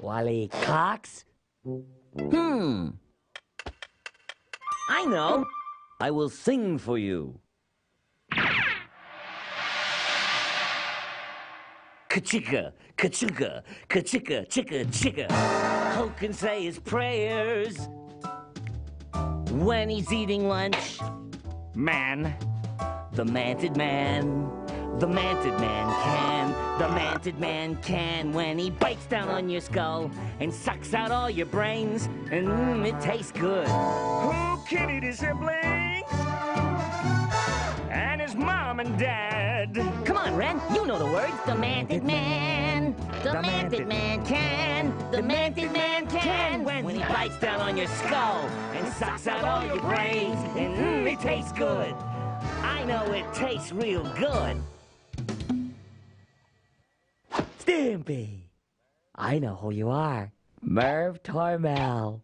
Wally Cox? Hmm. I know. I will sing for you. Ka-chicka, kachika, ka-chicka, chicka, chicka. Who can say his prayers when he's eating lunch? Man, the mantid man, the mantid man can, the mantid man can when he bites down on your skull and sucks out all your brains, and mm, it tastes good. Who kidded his siblings? And his mom and dad. Come on, Ren, you know the words. The mantid man, the mantid man can, the mantid man can. when he bites down on your skull and sucks out all your brains, and mm, it tastes good. I know it tastes real good. Stimpy. I know who you are. Merv Tormé.